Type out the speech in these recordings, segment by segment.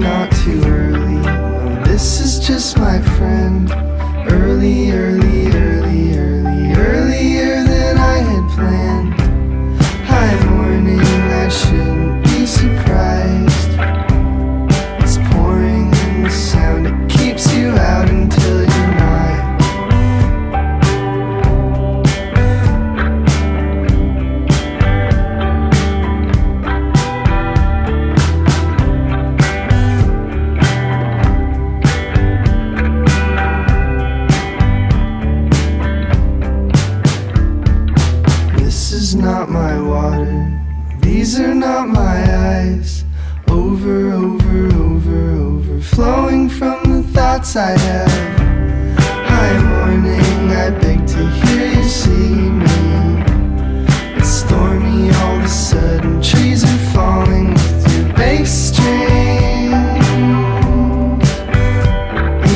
not too early. No, this is just my friend. Early, early, early. Not my water, these are not my eyes. Over, over, over, overflowing from the thoughts I have. Hi, morning, I beg to hear you see me. It's stormy all of a sudden, trees are falling with your bass strings.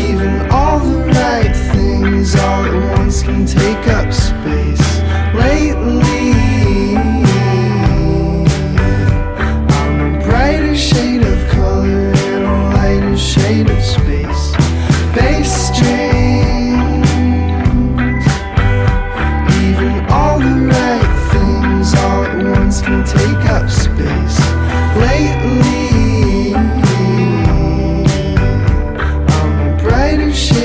Even all the right things all at once can take of space. Bass strings, even all the right things all at once can take up space. Lately, I'm a brighter shade.